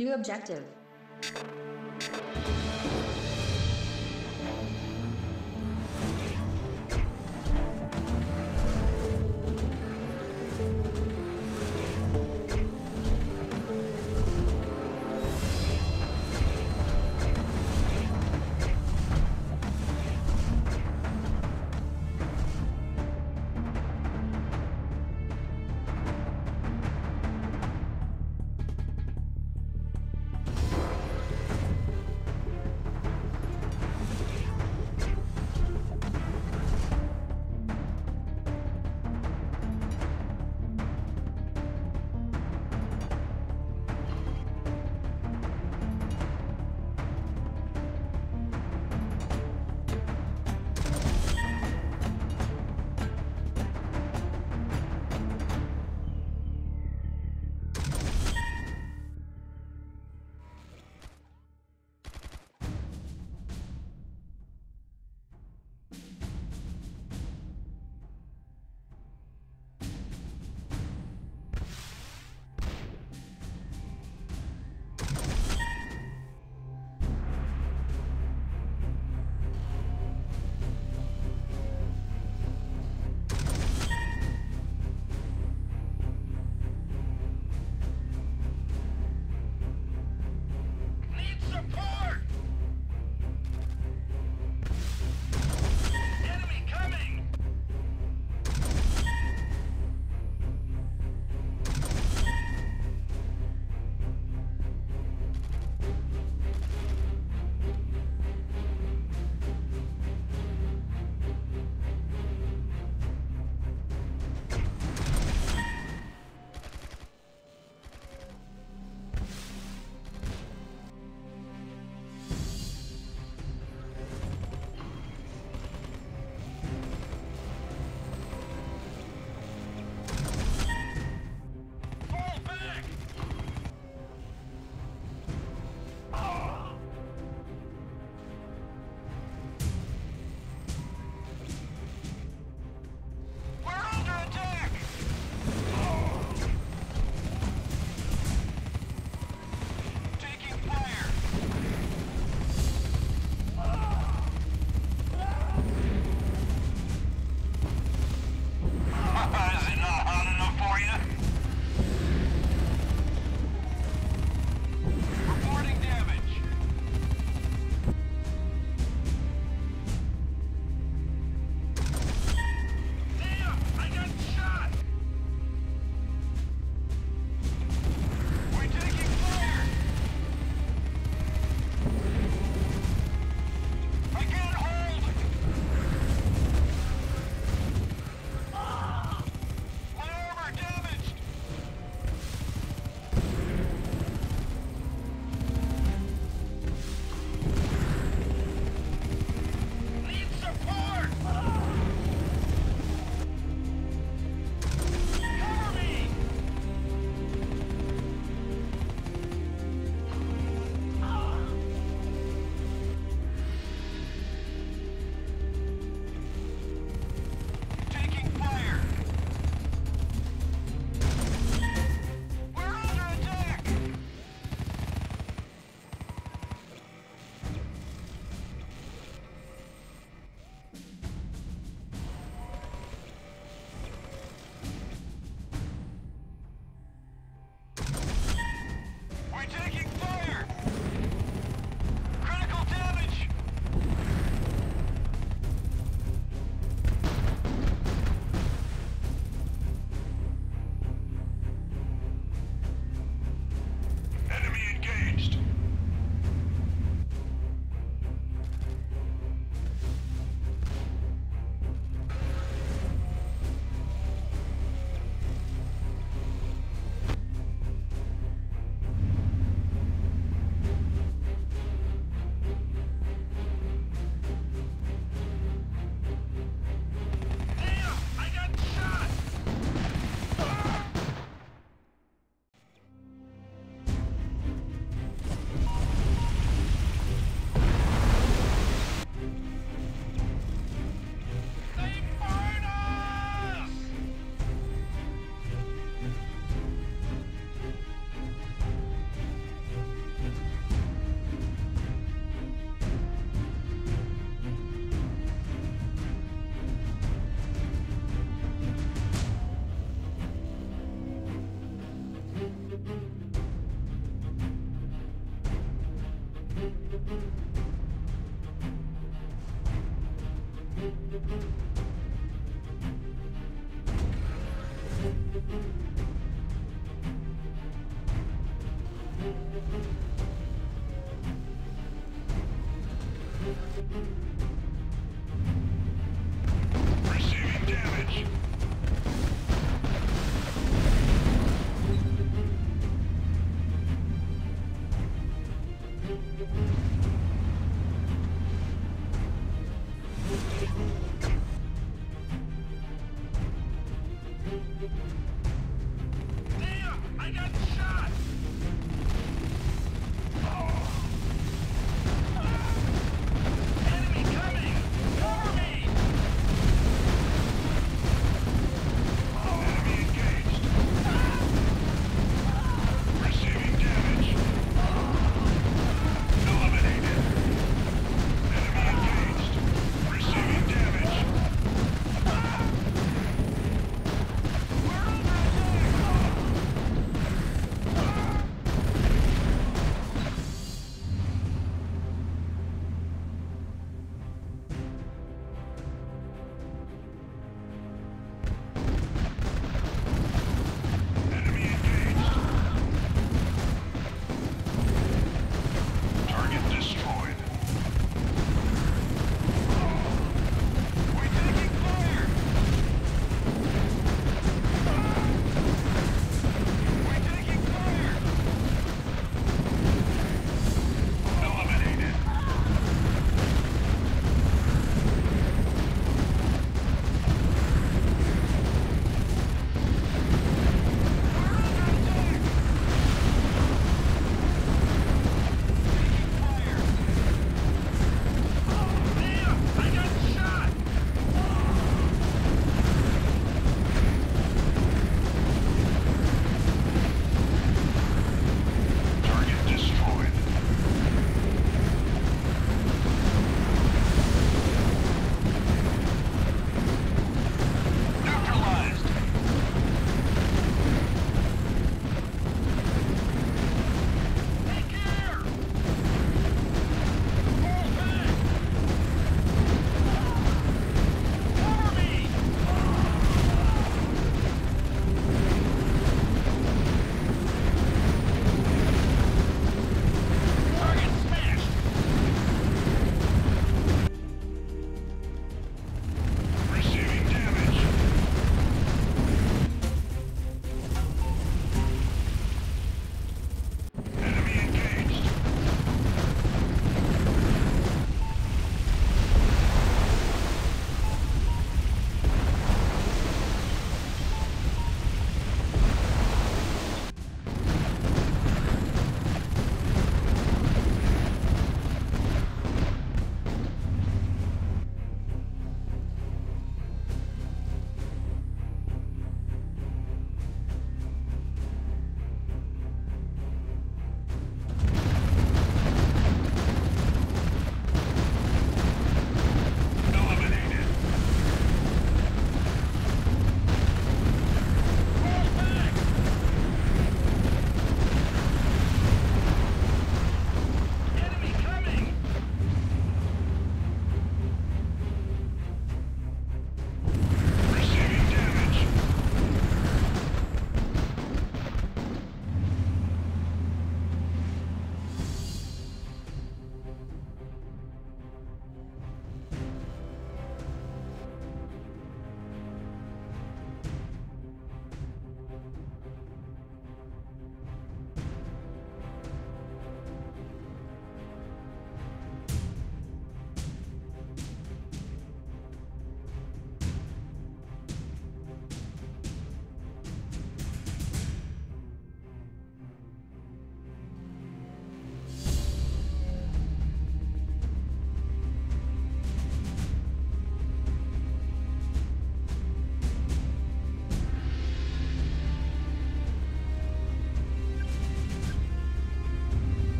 New objective.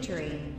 Victory.